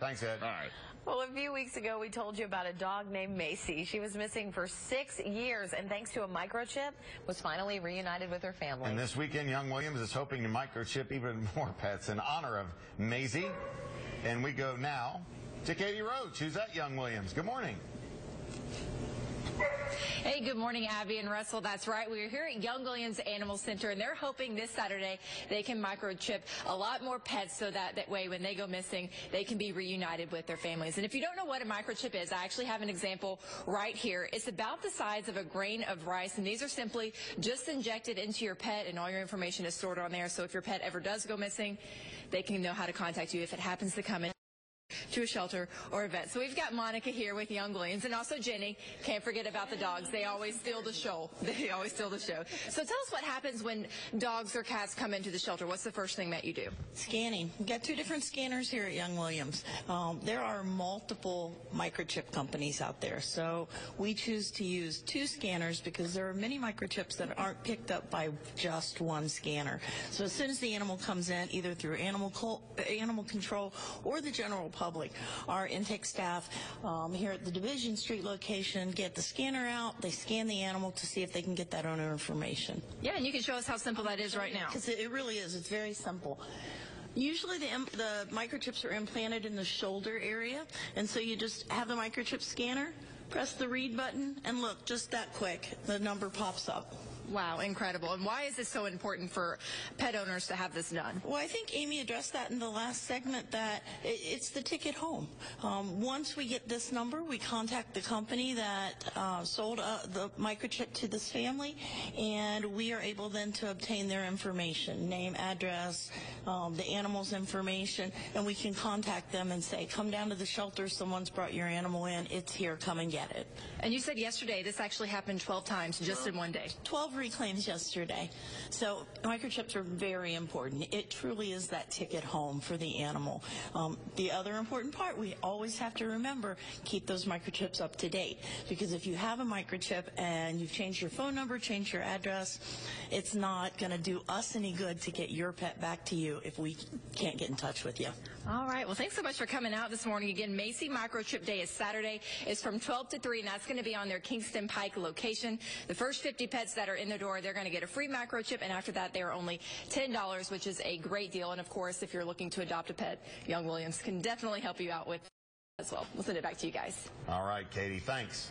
Thanks, Ed. All right. Well, a few weeks ago, we told you about a dog named Macy. She was missing for six years, and thanks to a microchip, was finally reunited with her family. And this weekend, Young Williams is hoping to microchip even more pets in honor of Maisie. And we go now to Katie Roach, who's at Young Williams. Good morning. Hey, good morning, Abby and Russell. That's right. We are here at Young Williams Animal Center, and they're hoping this Saturday they can microchip a lot more pets so that that way when they go missing, they can be reunited with their families. And if you don't know what a microchip is, I actually have an example right here. It's about the size of a grain of rice, and these are simply just injected into your pet, and all your information is stored on there. So if your pet ever does go missing, they can know how to contact you if it happens to come in to a shelter or a vet. So we've got Monica here with Young Williams and also Jenny. Can't forget about the dogs. They always steal the show. They always steal the show. So tell us what happens when dogs or cats come into the shelter. What's the first thing that you do? Scanning. We've got two different scanners here at Young Williams. Um, there are multiple microchip companies out there. So we choose to use two scanners because there are many microchips that aren't picked up by just one scanner. So as soon as the animal comes in, either through animal, animal control or the general public. Our intake staff um, here at the Division Street location get the scanner out. They scan the animal to see if they can get that owner information. Yeah, and you can show us how simple that is right now. Because it really is. It's very simple. Usually the, the microchips are implanted in the shoulder area, and so you just have the microchip scanner, press the read button, and look, just that quick, the number pops up. Wow, incredible. And why is this so important for pet owners to have this done? Well, I think Amy addressed that in the last segment that it's the ticket home. Um, once we get this number, we contact the company that uh, sold uh, the microchip to this family, and we are able then to obtain their information, name, address, um, the animal's information, and we can contact them and say, come down to the shelter, someone's brought your animal in, it's here, come and get it. And you said yesterday this actually happened 12 times just in one day. 12 reclaims yesterday. So microchips are very important. It truly is that ticket home for the animal. Um, the other important part, we always have to remember, keep those microchips up to date. Because if you have a microchip and you've changed your phone number, changed your address, it's not going to do us any good to get your pet back to you if we can't get in touch with you. All right. Well, thanks so much for coming out this morning. Again, Macy Microchip Day is Saturday. It's from 12 to 3, and that's going to be on their Kingston Pike location. The first 50 pets that are in the door, they're going to get a free microchip, and after that, they're only $10, which is a great deal. And of course, if you're looking to adopt a pet, Young Williams can definitely help you out with as well. We'll send it back to you guys. All right, Katie. Thanks.